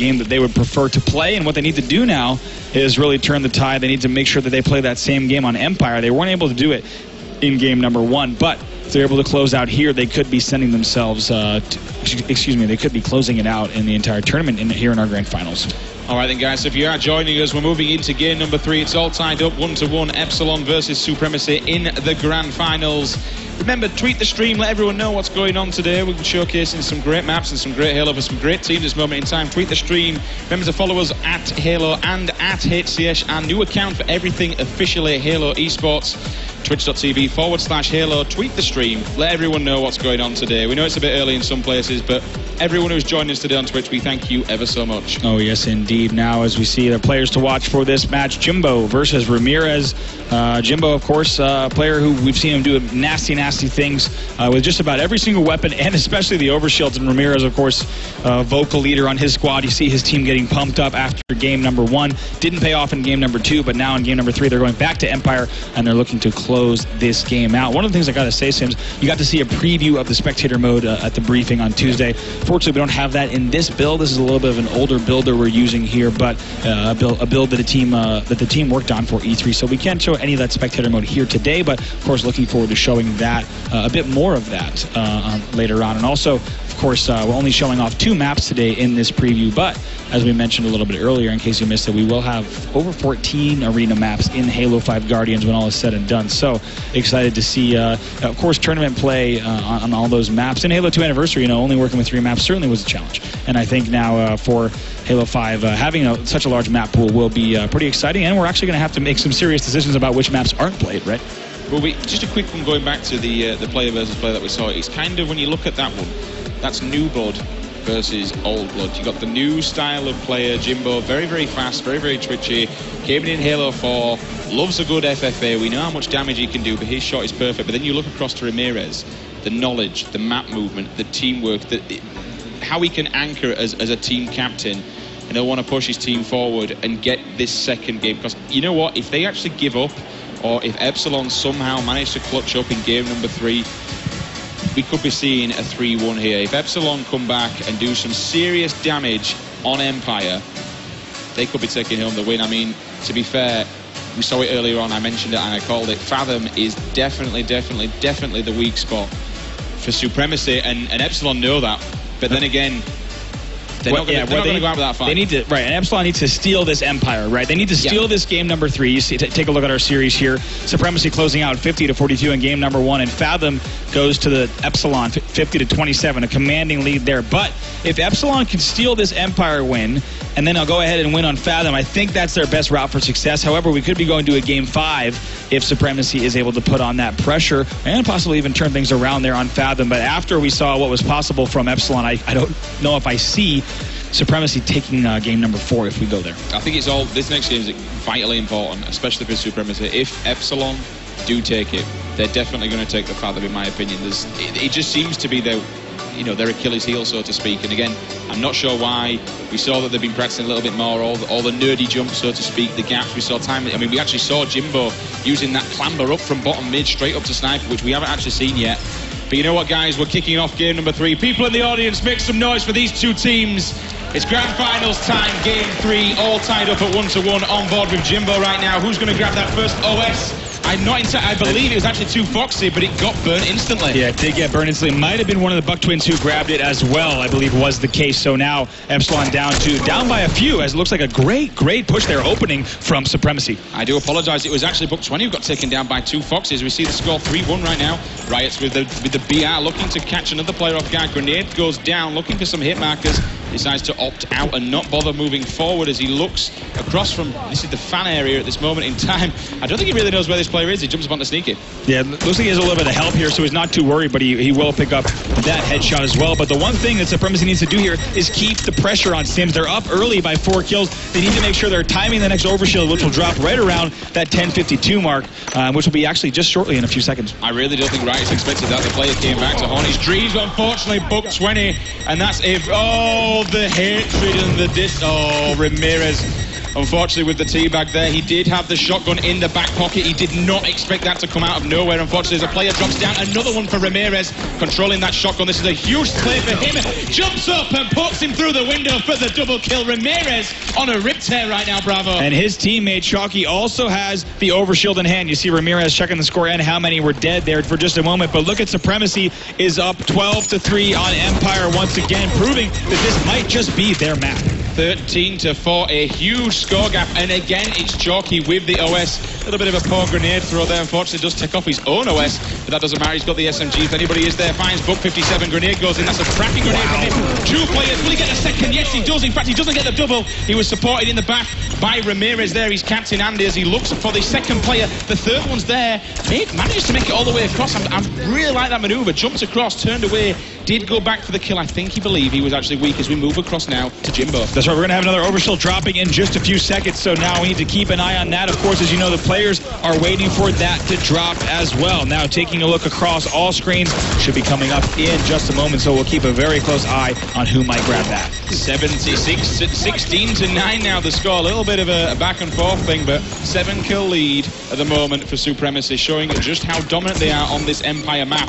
game that they would prefer to play. And what they need to do now is really turn the tide. They need to make sure that they play that same game on Empire. They weren't able to do it in game number one, but if they're able to close out here, they could be sending themselves, uh, to, excuse me, they could be closing it out in the entire tournament in, here in our grand finals. All right, then, guys. So if you are joining us, we're moving into game number three. It's all tied up one to one. Epsilon versus Supremacy in the grand finals. Remember, tweet the stream, let everyone know what's going on today. We'll be showcasing some great maps and some great Halo for some great teams this moment in time. Tweet the stream. Remember to follow us at Halo and at HCS, our new account for everything officially Halo Esports. Twitch.tv forward slash Halo. Tweet the stream. Let everyone know what's going on today. We know it's a bit early in some places, but everyone who's joined us today on Twitch, we thank you ever so much. Oh, yes, indeed. Now, as we see the players to watch for this match, Jimbo versus Ramirez. Uh, Jimbo, of course, a uh, player who we've seen him do nasty, nasty things uh, with just about every single weapon, and especially the overshields. And Ramirez, of course, uh, vocal leader on his squad. You see his team getting pumped up after game number one. Didn't pay off in game number two, but now in game number three, they're going back to Empire, and they're looking to close this game out. One of the things I got to say, Sims, you got to see a preview of the spectator mode uh, at the briefing on Tuesday. Fortunately, we don't have that in this build. This is a little bit of an older build that we're using here, but uh, a, build, a build that the team uh, that the team worked on for E3. So we can't show any of that spectator mode here today, but of course, looking forward to showing that uh, a bit more of that uh, later on. And also, course, uh, we're only showing off two maps today in this preview, but as we mentioned a little bit earlier, in case you missed it, we will have over 14 arena maps in Halo 5 Guardians when all is said and done. So excited to see, uh, of course, tournament play uh, on, on, all those maps. In Halo 2 Anniversary, you know, only working with three maps certainly was a challenge. And I think now uh, for Halo 5, uh, having a, such a large map pool will be pretty exciting, and we're actually going to have to make some serious decisions about which maps aren't played, right? Well, we, just a quick one going back to the uh, the player versus player that we saw. It's kind of when you look at that one, that's new blood versus old blood. You got the new style of player, Jimbo, very very fast, very very twitchy. Came in Halo 4, loves a good FFA. We know how much damage he can do, but his shot is perfect. But then you look across to Ramirez, the knowledge, the map movement, the teamwork, the, how he can anchor as, as a team captain and he'll want to push his team forward and get this second game. Because you know what? If they actually give up or if Epsilon somehow managed to clutch up in game number three, we could be seeing a 3-1 here. If Epsilon come back and do some serious damage on Empire, they could be taking home the win. I mean, to be fair, we saw it earlier on, I mentioned it and I called it. Fathom is definitely, definitely, definitely the weak spot for Supremacy, and, and Epsilon know that. But then again, they're well, not going yeah, to go out without They need to right, and Epsilon needs to steal this empire, right? They need to steal yeah. this game number three. You see, t- take a look at our series here. Supremacy closing out 50 to 42 in game number one, and Fathom goes to the Epsilon 50 to 27, a commanding lead there. But if Epsilon can steal this empire win, and then I'll go ahead and win on Fathom, I think that's their best route for success. However, we could be going to a game five if Supremacy is able to put on that pressure and possibly even turn things around there on Fathom. But after we saw what was possible from Epsilon, I, I don't know if I see Supremacy taking uh, game number four if we go there. I think it's all this next game is vitally important, especially for Supremacy. If Epsilon do take it, they're definitely going to take the Fathom, in my opinion. It, it just seems to be their, you know, their Achilles heel, so to speak. And again, I'm not sure why. We saw that they've been practicing a little bit more, all the, all the nerdy jumps, so to speak, the gaps. We saw time. I mean, we actually saw Jimbo using that clamber up from bottom mid straight up to sniper, which we haven't actually seen yet. But you know what, guys? We're kicking off game number three. People in the audience, make some noise for these two teams. It's grand finals time, game three, all tied up at one to one on board with Jimbo right now. Who's going to grab that first OS? I'm not I believe it was actually too foxy, but it got burned instantly. Yeah, it did get burned instantly. Might have been one of the Buck twins who grabbed it as well, I believe was the case. So now Epsilon down to down by a few, as it looks like a great, great push there opening from Supremacy. I do apologize. It was actually Buck 20 who got taken down by two Foxes. We see the score 3-1 right now. Riots with the with the BR looking to catch another player off guard. Grenade goes down, looking for some hit markers decides to opt out and not bother moving forward as he looks across from this is the fan area at this moment in time. I don't think he really knows where this player is. He jumps upon the sneaky. Yeah, looks like he has a little bit of help here, so he's not too worried, but he, he will pick up that headshot as well. But the one thing that Supremacy needs to do here is keep the pressure on Sims. They're up early by four kills. They need to make sure they're timing the next overshield, which will drop right around that 10:52 mark, uh, which will be actually just shortly in a few seconds. I really don't think Riot's expected that. The player came back to his dreams. Unfortunately, Buck 20, and that's if. Oh, the hatred and the dis. Oh, Ramirez unfortunately, with the teabag there. He did have the shotgun in the back pocket. He did not expect that to come out of nowhere. Unfortunately, as a player drops down, another one for Ramirez, controlling that shotgun. This is a huge play for him. Jumps up and pokes him through the window for the double kill. Ramirez on a rip tear right now, bravo. And his teammate, Chalky, also has the overshield in hand. You see Ramirez checking the score and how many were dead there for just a moment. But look at Supremacy is up 12 to 3 on Empire once again, proving that this might just be their map. 13 to 4, a huge score gap. And again, it's Chalky with the OS. A little bit of a poor grenade throw there. Unfortunately, does take off his own OS, but that doesn't matter. He's got the SMG. If anybody is there, finds Buck 57. Grenade goes in. That's a cracking grenade wow. from him. Two players. Will he get a second? Yes, he does. In fact, he doesn't get the double. He was supported in the back by Ramirez there. He's Captain Andy as he looks for the second player. The third one's there. Made, manages to make it all the way across. I, I really like that maneuver. Jumped across, turned away, did go back for the kill. I think he believed he was actually weak as we move across now to Jimbo. That's right. We're going to have another overshield dropping in just a few seconds. So now we need to keep an eye on that. Of course, as you know, the players are waiting for that to drop as well. Now taking a look across all screens should be coming up in just a moment. So we'll keep a very close eye on who might grab that. 76, 16 to 9 now the score. A little bit of a back and forth thing, but seven kill lead at the moment for Supremacy, showing just how dominant they are on this Empire map.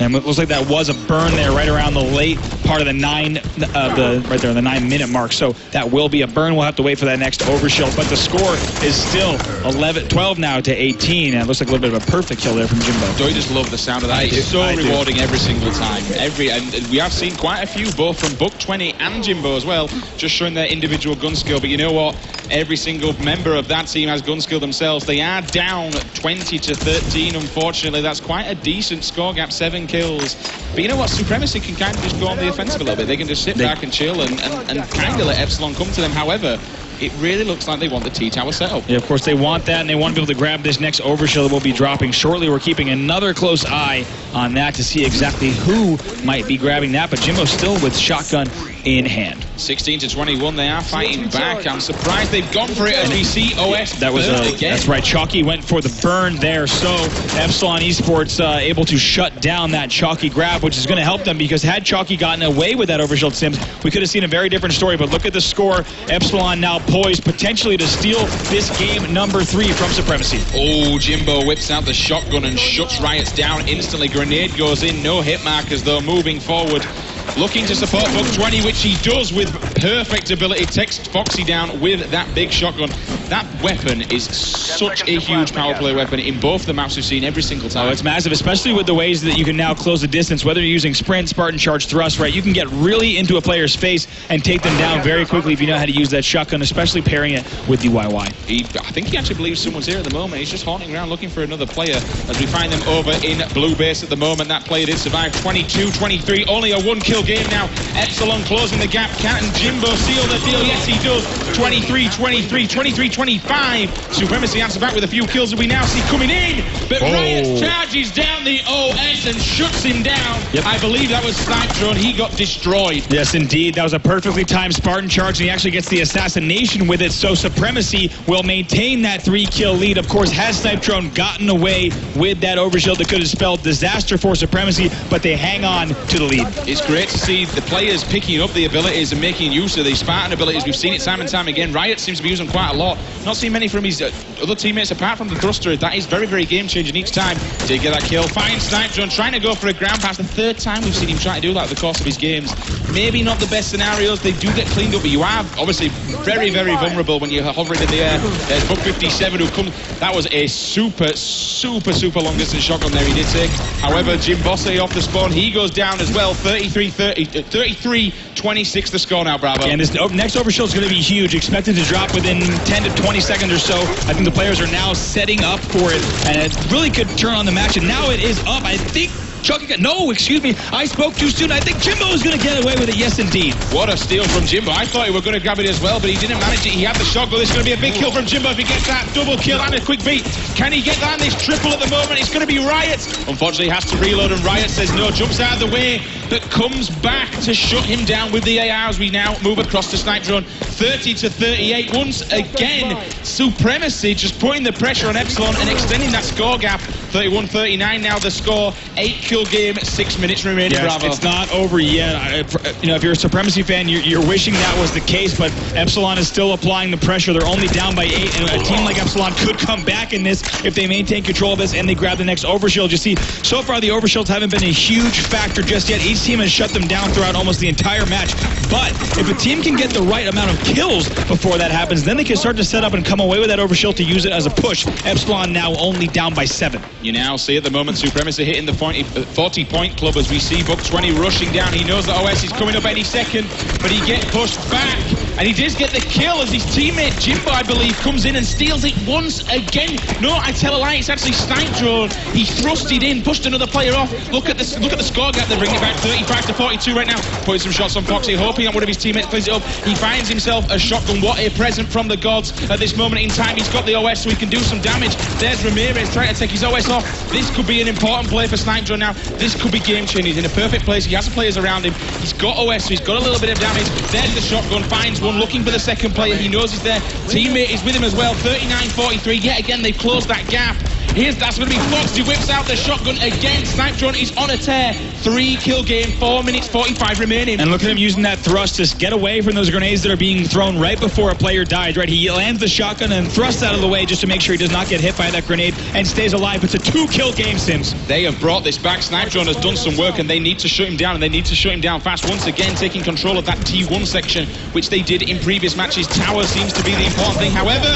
And it looks like that was a burn there right around the late part of the nine, uh, the right there, the nine minute mark. So that will be a burn. We'll have to wait for that next overshield. But the score is still 11, 12 now to 18. And it looks like a little bit of a perfect kill there from Jimbo. Do you just love the sound of that? I it's do. so I rewarding do. every single time. Every and we have seen quite a few both from Buck 20 and Jimbo as well, just showing their individual gun skill. But you know what? Every single member of that team has gun skill themselves. They are down 20 to 13. Unfortunately, that's quite a decent score gap. Seven kills. But you know what? Supremacy can kind of just go on the offensive a little bit. They can just sit they, back and chill and, and, and kind of let Epsilon come to them. However, it really looks like they want the T-Tower setup. Yeah, of course, they want that, and they want to be able to grab this next overshield that will be dropping shortly. We're keeping another close eye on that to see exactly who might be grabbing that, but Jimbo still with shotgun in hand. 16 to 21, they are fighting back. I'm surprised they've gone for it as we see OS that was a, again. That's right. Chalky went for the burn there, so Epsilon Esports uh, able to shut down that Chalky grab, which is going to help them because had Chalky gotten away with that overshield Sims, we could have seen a very different story. But look at the score. Epsilon now poised potentially to steal this game number three from Supremacy. Oh, Jimbo whips out the shotgun and shuts Riots down instantly. Grenade goes in, no hit markers though, moving forward looking to support Buck 20, which he does with perfect ability. Takes Foxy down with that big shotgun. That weapon is such a huge power play weapon in both the maps we've seen every single time. Oh, it's massive, especially with the ways that you can now close the distance, whether you're using sprint, Spartan charge, thrust, right? You can get really into a player's face and take them down very quickly if you know how to use that shotgun, especially pairing it with the YY. He, I think he actually believes someone's here at the moment. He's just haunting around looking for another player as we find them over in blue base at the moment. That player did survive 22-23, only a one kill game now. Epsilon closing the gap. Can Jimbo seal the deal? Yes, he does. 23 23, 23 25. Supremacy answer back with a few kills that we now see coming in. But oh. Riot charges down the OS and shuts him down. Yep. I believe that was Snipe Drone. He got destroyed. Yes, indeed. That was a perfectly timed Spartan charge, and he actually gets the assassination with it. So Supremacy will maintain that three kill lead. Of course, has Snipe Drone gotten away with that overshield that could have spelled disaster for Supremacy, but they hang on to the lead. It's great to see the players picking up the abilities and making use of the Spartan abilities. We've seen it time and time again. Riot seems to be using quite a lot. Not seen many from his uh, other teammates apart from the thruster. That is very, very game changing each time. Did get that kill. Fine snipe drone trying to go for a ground pass. The third time we've seen him try to do that over the course of his games. Maybe not the best scenarios. They do get cleaned up, but you are obviously very, very vulnerable when you're hovering in the air. There's Buck 57 who comes. That was a super, super, super long distance shotgun there he did take. However, Jim Bosse off the spawn, he goes down as well. 33 30, 33 26 the score now, Bravo. And this next overshield is going to be huge. Expected to drop within 10 to 20 seconds or so. I think the players are now setting up for it, and it really could turn on the match. And now it is up. I think Chalky got, no, excuse me. I spoke too soon. I think Jimbo is going to get away with it. Yes, indeed. What a steal from Jimbo. I thought he were going to grab it as well, but he didn't manage it. He had the shotgun. This is going to be a big kill from Jimbo if he gets that double kill and a quick beat. Can he get that in this triple at the moment? It's going to be Riot. Unfortunately, he has to reload, and Riot says no. Jumps out of the way, but comes back to shut him down with the AR as we now move across to Snipe Drone. 30 to 38. Once again, Supremacy just putting the pressure on Epsilon and extending that score gap. 31-39 now the score. Eight kill game, six minutes remaining. Yes, Bravo. it's not over yet. I, uh, uh, you know, if you're a Supremacy fan, you're, you're wishing that was the case, but Epsilon is still applying the pressure. They're only down by eight, and a team like Epsilon could come back in this if they maintain control of this and they grab the next Overshield. You see, so far the Overshields haven't been a huge factor just yet. Each team has shut them down throughout almost the entire match. But if a team can get the right amount of kills before that happens, then they can start to set up and come away with that Overshield to use it as a push. Epsilon now only down by seven. You now see at the moment Supremacy hitting the 40, uh, 40 point club as we see Buck 20 rushing down. He knows that OS is coming up any second, but he gets pushed back. And he does get the kill as his teammate Jimbo, I believe, comes in and steals it once again. No, I tell a lie, it's actually Snipe Drone. He thrusted in, pushed another player off. Look at the look at the score gap. They're bringing it back 35 to 42 right now. Putting some shots on Foxy, hoping that one of his teammates cleans it up. He finds himself a shotgun. What a present from the gods at this moment in time. He's got the OS so he can do some damage. There's Ramirez trying to take his OS off. This could be an important play for Snipe Drone now. This could be game changing. He's in a perfect place. He has the players around him. He's got OS, so he's got a little bit of damage. There's the shotgun. Finds looking for the second player. He knows he's there. Teammate is with him as well. 39-43. Yet again, they've closed that gap. Here's that's going to be Fox. He whips out the shotgun again. Snipe Drone is on a tear. Three kill game. Four minutes 45 remaining. And look at him using that thrust to get away from those grenades that are being thrown right before a player dies, right? He lands the shotgun and thrusts out of the way just to make sure he does not get hit by that grenade and stays alive. It's a two-kill game, Sims. They have brought this back. Snipe Drone has done some work and they need to shut him down and they need to shut him down fast. Once again, taking control of that T1 section, which they did in previous matches. Tower seems to be the important thing. However,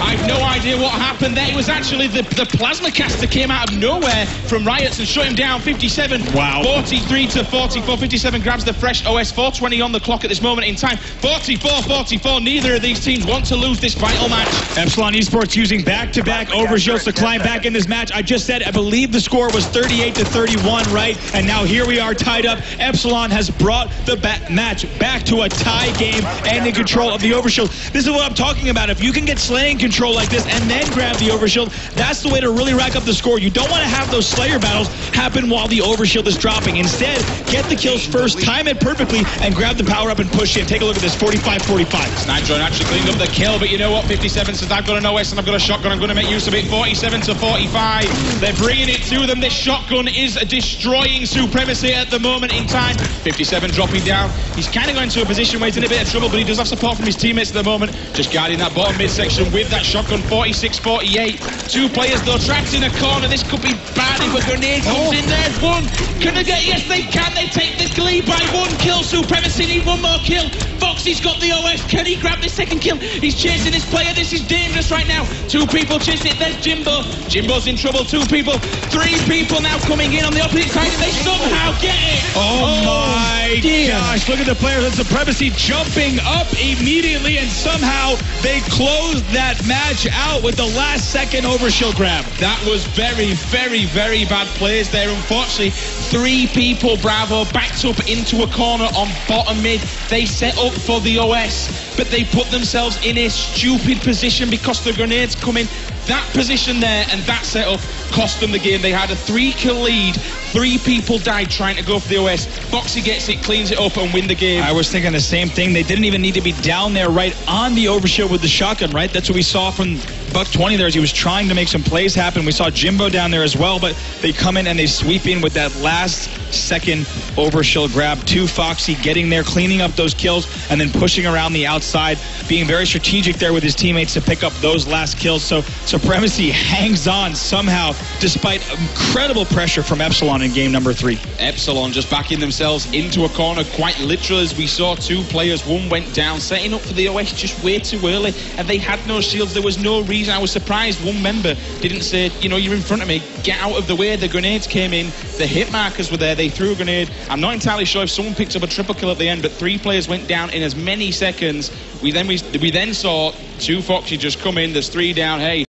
I've no idea what happened there. It was actually the, the plasma caster came out of nowhere from Riots and shut him down. 57, Wow. 43 to 44. 57 grabs the fresh OS 420 on the clock at this moment in time. 44, 44. Neither of these teams want to lose this vital match. Epsilon Esports using back-to-back overshields to climb back in this match. I just said I believe the score was 38 to 31, right? And now here we are tied up. Epsilon has brought the match back to a tie game and in control of the overshield. This is what I'm talking about. If you can get slaying control like this and then grab the overshield, that's the way to really rack up the score. You don't want to have those Slayer battles happen while the overshield is dropping. Instead, get the kills first, time it perfectly, and grab the power up and push in. Take a look at this 45-45. Nitro actually cleaned up the kill, but you know what? 57 says, I've got an OS and I've got a shotgun. I'm going to make use of it. 47 to 45. They're bringing it to them. This shotgun is destroying Supremacy at the moment in time. 57 dropping down. He's kind of going into a position where he's in a bit of trouble, but he does have support from his teammates at the moment. Just guarding that bottom midsection with that shotgun. 46 48. Two players, though, trapped in a corner. This could be bad if a grenade comes oh. in. There's one. Can they get? Yes, they can. They take the lead by one kill. Supremacy need one more kill. Foxy's got the OS. Can he grab this second kill? He's chasing this player. This is dangerous right now. Two people chasing it. There's Jimbo. Jimbo's in trouble. Two people. Three people now coming in on the opposite side. And they somehow get it. Oh, oh my dear. gosh. Look at the players of Supremacy jumping up immediately, and somehow they closed that match out with the last second overshield grab. That was very, very, very bad plays there. Unfortunately, three people, Bravo, backed up into a corner on bottom mid. They set up for the OS, but they put themselves in a stupid position because the grenades come in. That position there and that setup cost them the game. They had a three kill lead. Three people died trying to go for the OS. Foxy gets it, cleans it up, and win the game. I was thinking the same thing. They didn't even need to be down there right on the overshield with the shotgun, right? That's what we saw from Buck 20 there as he was trying to make some plays happen. We saw Jimbo down there as well, but they come in and they sweep in with that last second overshield grab to Foxy, getting there, cleaning up those kills, and then pushing around the outside, being very strategic there with his teammates to pick up those last kills. So Supremacy hangs on somehow despite incredible pressure from Epsilon in game number three. Epsilon just backing themselves into a corner, quite literally, as we saw two players. One went down, setting up for the OS just way too early, and they had no shields. There was no reason. I was surprised one member didn't say, you know, you're in front of me, get out of the way. The grenades came in, the hit markers were there, they threw a grenade. I'm not entirely sure if someone picked up a triple kill at the end, but three players went down in as many seconds. We then we, we then saw two Foxy just come in. There's three down. Hey,